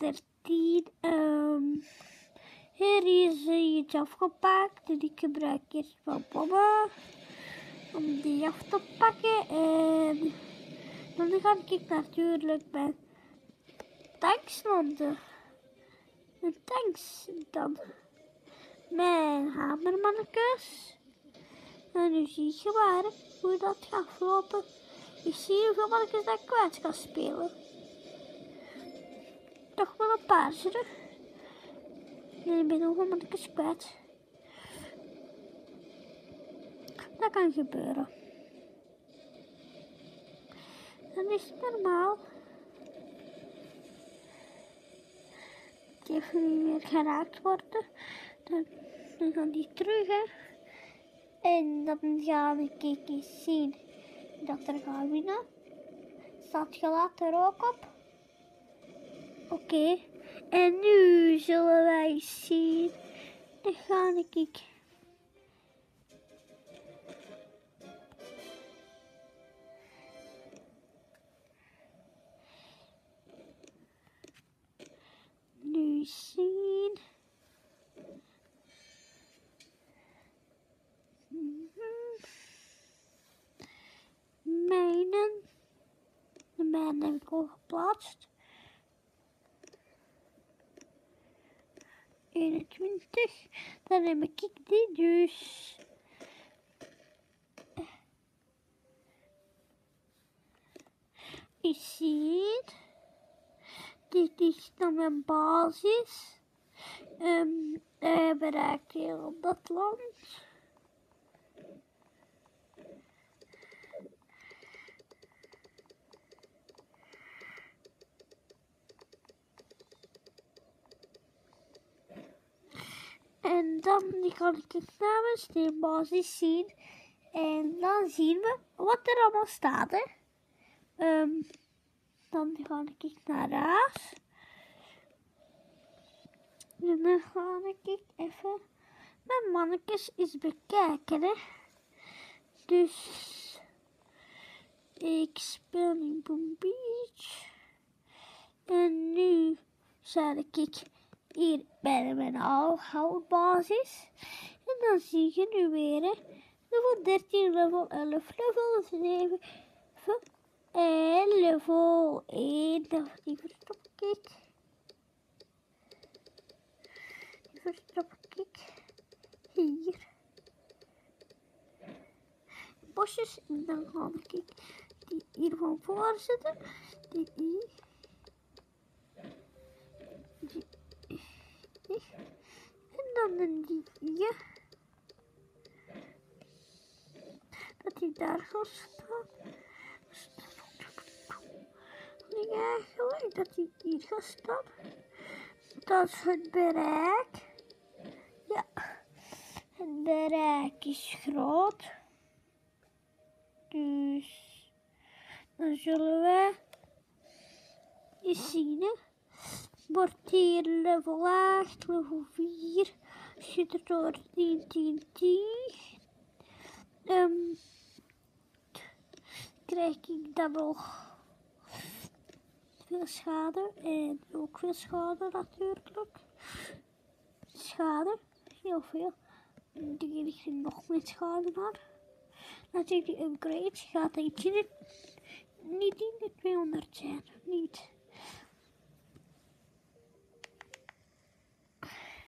13. Um, hier is iets afgepakt en ik gebruik eerst van bommen om die af te pakken. En dan ga ik natuurlijk met tanks landen. En tanks dan mijn hamermannetjes. En nu zie je maar hoe dat gaat lopen. Ik zie hoeveel mannetjes dat ik kwijt kan spelen. Toch wel een paar terug. En ik ben hoeveel mannetjes kwijt. Dat kan gebeuren. Dat is normaal. Even niet meer geraakt worden. Dan, gaan die terug. En dan ga ik eens zien dat er gaat winnen. Staat gelaat er ook op? Oké. En nu zullen wij zien. Dan ga ik. Nu zien. Mijnen. De mijnen heb ik al geplaatst. 21. Dan heb ik die dus. Je ziet. Dit is dan mijn basis. Um, uh, bereikt heel dat land. En dan kan ik het namens de basis zien. En dan zien we wat er allemaal staat. Hè. Um, dan ga ik naar rechts. En dan ga ik even mijn mannetjes eens bekijken. Hè. Dus ik speel in Boom Beach. En nu zal ik hier bij mijn houtbasis. En dan zie je nu weer hè, level 13, level 11, level 7 en level 1. Die verstop ik. Die verstop ik hier. Bosjes en dan ga ik die hier van voor zetten. Die hier. En dan een hier. Dat hij daar zo staat. Ik eigenlijk dat hij hier gaat staan. Dat is het bereik. Ja, het bereik is groot. Dus dan zullen we eens zien. Hier level 8, level 4. Als je er door 10, 10, 10. Um, krijg ik dan veel schade. En ook veel schade natuurlijk. Schade, heel veel. Die richting nog meer schade naar. Natuurlijk die upgrade gaat hij niet in de 200 zijn. Niet.